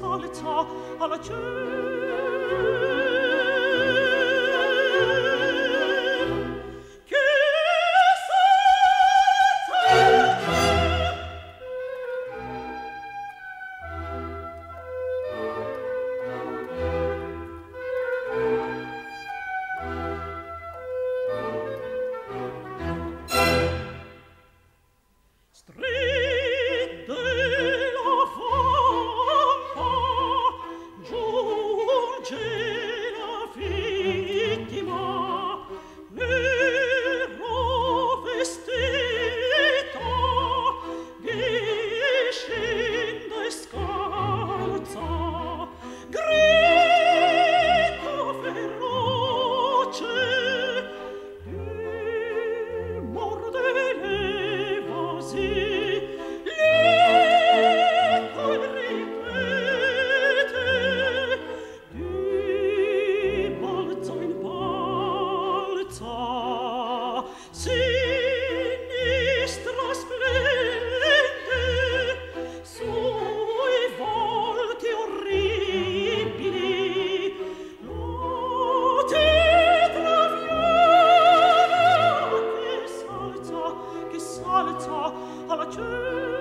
salza alla cena alla cena